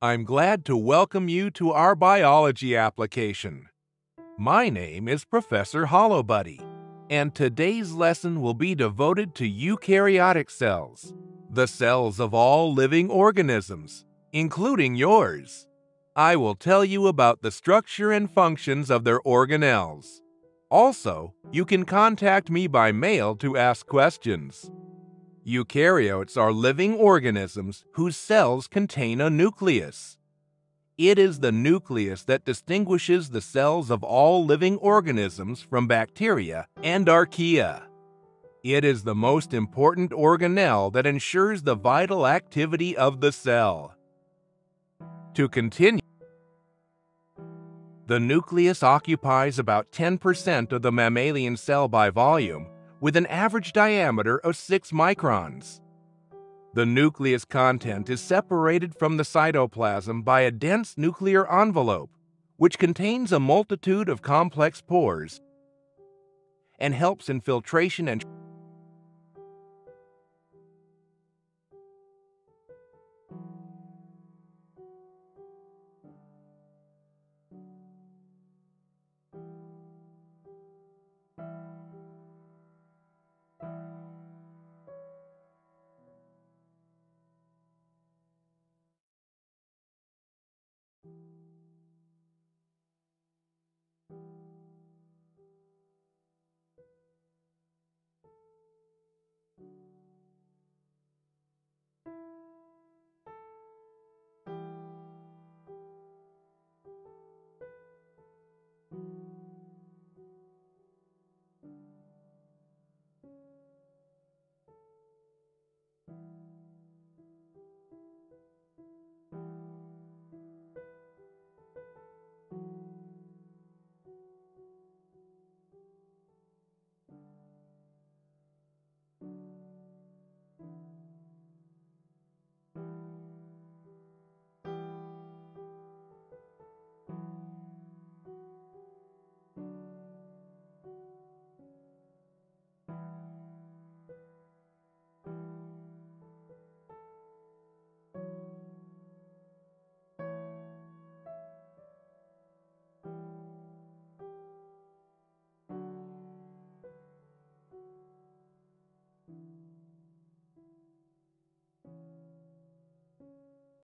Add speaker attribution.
Speaker 1: I'm glad to welcome you to our biology application. My name is Professor Hollowbuddy, and today's lesson will be devoted to eukaryotic cells, the cells of all living organisms, including yours. I will tell you about the structure and functions of their organelles. Also, you can contact me by mail to ask questions. Eukaryotes are living organisms whose cells contain a nucleus. It is the nucleus that distinguishes the cells of all living organisms from bacteria and archaea. It is the most important organelle that ensures the vital activity of the cell. To continue, the nucleus occupies about 10% of the mammalian cell by volume, with an average diameter of 6 microns. The nucleus content is separated from the cytoplasm by a dense nuclear envelope, which contains a multitude of complex pores and helps in filtration and